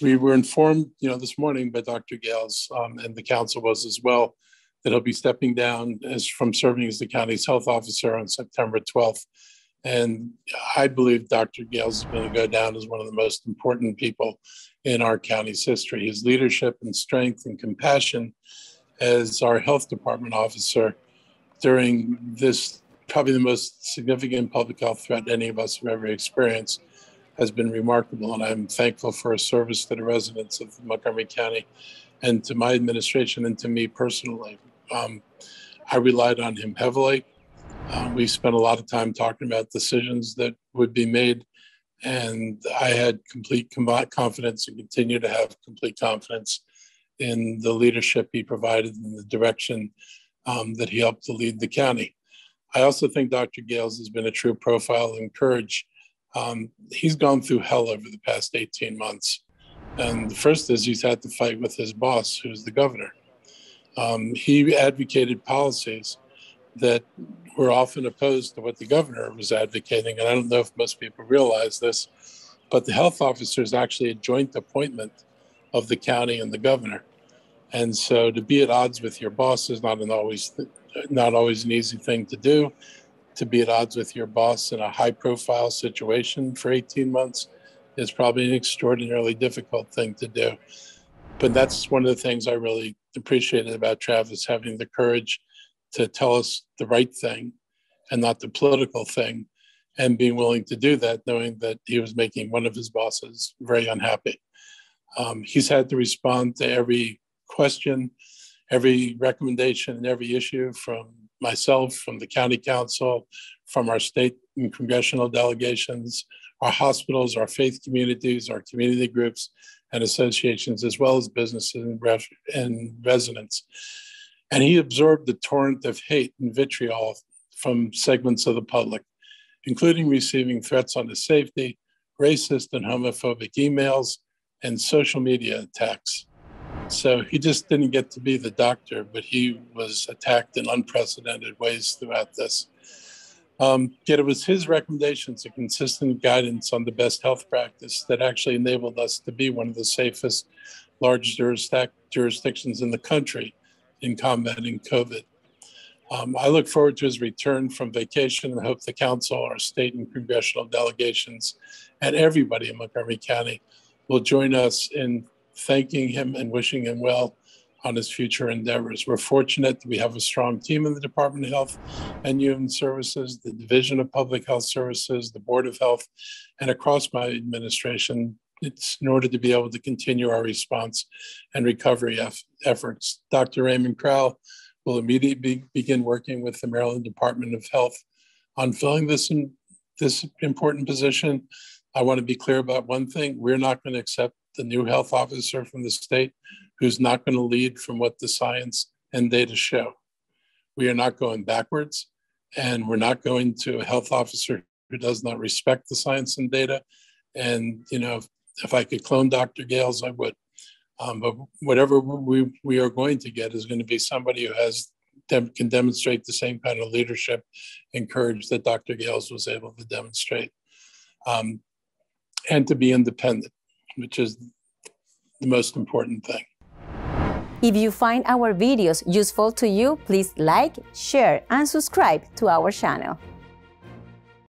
we were informed, you know, this morning by Dr. Gayles, um, and the council was as well, that he'll be stepping down as from serving as the county's health officer on September 12th. And I believe Dr. Gayles is going to go down as one of the most important people in our county's history. His leadership and strength and compassion as our health department officer during this probably the most significant public health threat any of us have ever experienced has been remarkable. And I'm thankful for his service to the residents of Montgomery County and to my administration and to me personally. Um, I relied on him heavily. Uh, we spent a lot of time talking about decisions that would be made. And I had complete confidence and continue to have complete confidence in the leadership he provided and the direction um, that he helped to lead the county. I also think Dr. Gayles has been a true profile and courage. Um, he's gone through hell over the past 18 months. And the first is he's had to fight with his boss, who's the governor. Um, he advocated policies that were often opposed to what the governor was advocating. And I don't know if most people realize this, but the health officer is actually a joint appointment of the county and the governor. And so to be at odds with your boss is not an always not always an easy thing to do. To be at odds with your boss in a high profile situation for 18 months is probably an extraordinarily difficult thing to do. But that's one of the things I really appreciated about Travis having the courage to tell us the right thing and not the political thing and being willing to do that, knowing that he was making one of his bosses very unhappy. Um, he's had to respond to every question, every recommendation, and every issue from myself, from the county council, from our state and congressional delegations, our hospitals, our faith communities, our community groups and associations, as well as businesses and, res- and residents. And he absorbed the torrent of hate and vitriol from segments of the public, including receiving threats on his safety, racist and homophobic emails, and social media attacks. So he just didn't get to be the doctor, but he was attacked in unprecedented ways throughout this. Um, yet it was his recommendations and consistent guidance on the best health practice that actually enabled us to be one of the safest large jurisdictions in the country in combating COVID. Um, I look forward to his return from vacation and hope the council, our state and congressional delegations, and everybody in Montgomery County will join us in thanking him and wishing him well on his future endeavors. We're fortunate that we have a strong team in the Department of Health and Human Services, the Division of Public Health Services, the Board of Health, and across my administration. It's in order to be able to continue our response and recovery efforts. Dr. Raymond Crowell will immediately be, begin working with the Maryland Department of Health on filling this in, this important position. I want to be clear about one thing: we're not going to accept the new health officer from the state who's not going to lead from what the science and data show. We are not going backwards, and we're not going to a health officer who does not respect the science and data. And you know, if, if I could clone Dr. Gayles, I would. Um, but whatever we, we are going to get is going to be somebody who has dem- can demonstrate the same kind of leadership and courage that Dr. Gayles was able to demonstrate, um, and to be independent, which is the most important thing. If you find our videos useful to you, please like, share, and subscribe to our channel.